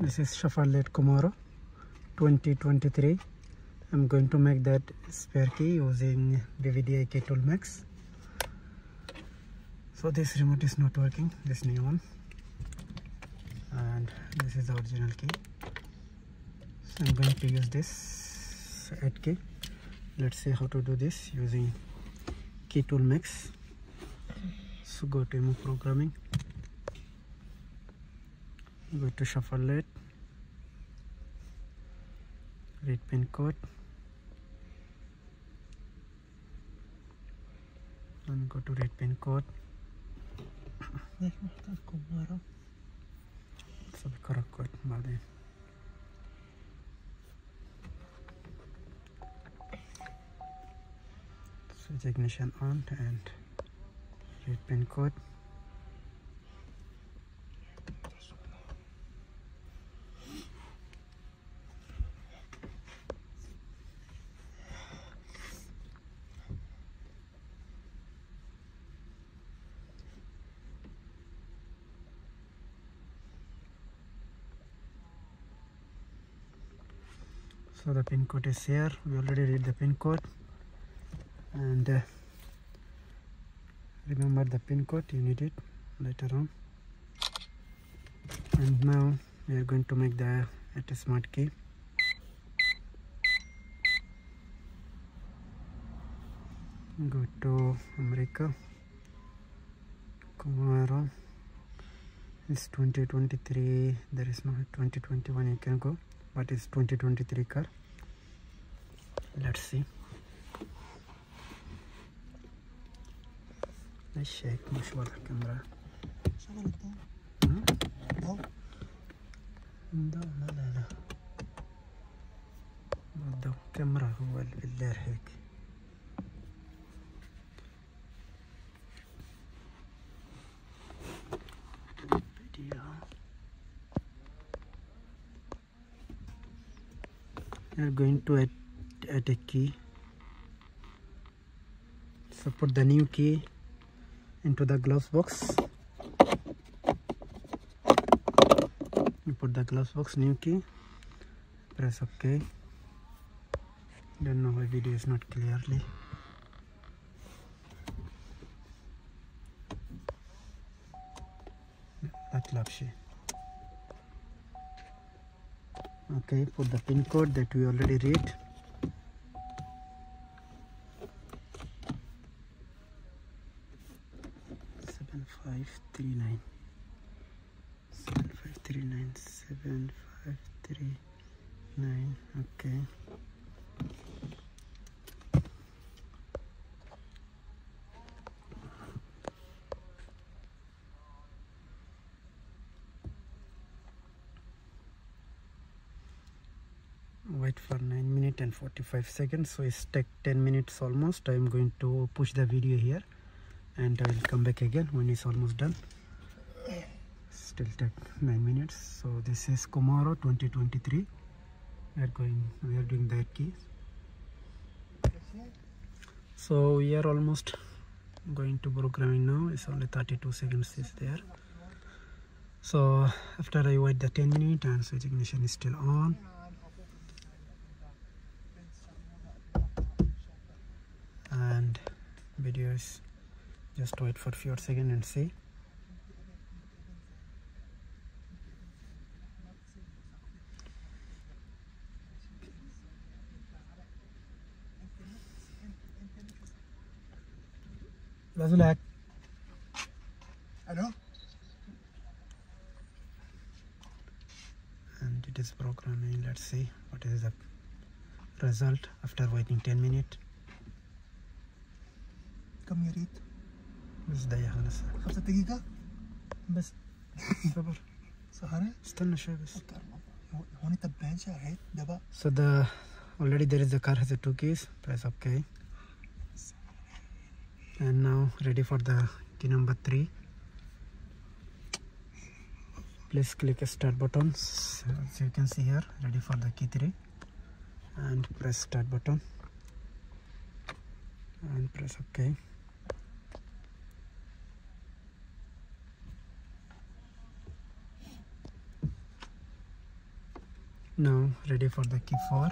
this is Chevrolet Camaro 2023 I'm going to make that spare key using VVDI key tool max. So this remote is not working this new one. And this is the original key. So I'm going to use this 8 key. Let's see how to do this using key tool max. So go to Immo programming go to shuffle it. Read pin code. And go to read pin code. So sabi correct code bali switch ignition on and read pin code. So the pin code is here. We already read the pin code. And uh, remember the pin code. You need it later on. And now we are going to make the at smart key. Go to America. Camaro it's 2023 there is no 2021 you can go but it's 2023 car let's see let's shake مش واضح الكاميرا شغل الضوء ها؟ ضوء لا لا لا لا الضوء كاميرا هو اللي داير هيك are going to add, add a key. So put the new key into the gloves box. You put the gloves box new key. Press ok. Don't know why video is not clearly. That lapse okay put the pin code that we already read. Seven five three nine. Seven five three nine seven five three nine okay wait for 9 and 45 seconds so it's take 10 minutes almost. I'm going to push the video here and i will come back again when it's almost done. Still take 9 minutes. So this is Camaro 2023 we are going we are doing that key. So we are almost going to programming now. It's only 32 seconds is there. So after i wait the 10 minutes and switch ignition is still on and videos just wait for a few seconds and see Razulak. Hello? And it is programming. Let's see what is the result after waiting 10 minutes kami. Mas daya ka na sa. Tigi ka? Sabar. Na bas. Bench right. So the already there is the car has a two keys. Press OK. And now ready for the key number three. Please click start button. So, as you can see here, ready for the key three, and press start button and press OK. Now ready for the key 4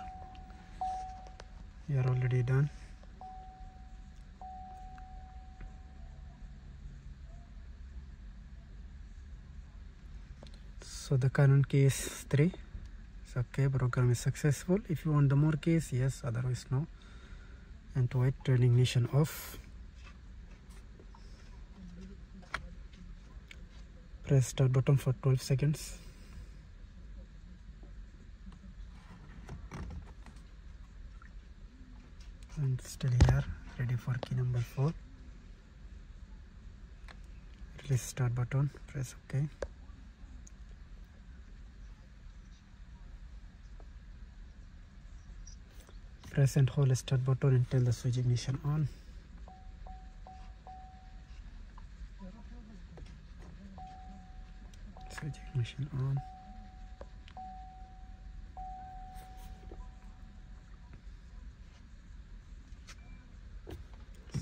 you are already done. So the current key is 3 it's okay. Program is successful. If you want the more keys yes otherwise no. And to wait turn ignition off. Press start button for 12 seconds still here. Ready for key number 4 release start button. Press ok. Press and hold start button until the switch ignition on. Switch ignition on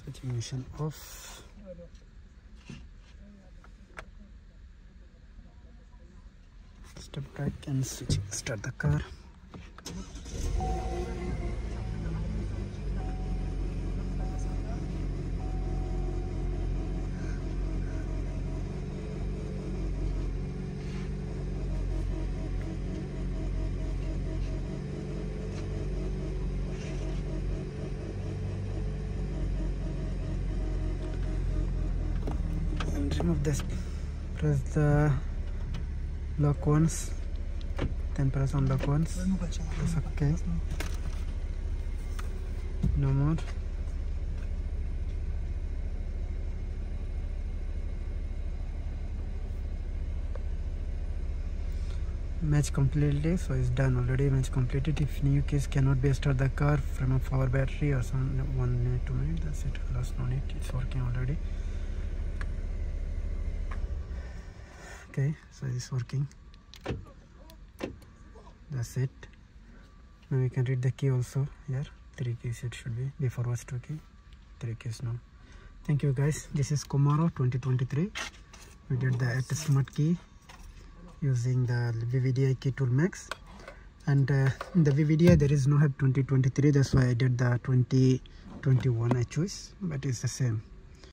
switch ignition off. Step back and switch start the car remove this. Press the lock once. Then press on lock once. It's okay. no more. Match completely so it's done already. Match completed. If new case cannot be start the car from a power battery or some one minute two minute that's it. Last no need. It's working already okay so it's working. That's it. Now we can read the key also here. Three keys it should be. Before was two key three keys now. Thank you guys. This is Camaro 2023 we did the smart key using the VVDI key tool max. And uh, in the VVDI there is no have 2023 that's why I did the 2021 I choose. But it's the same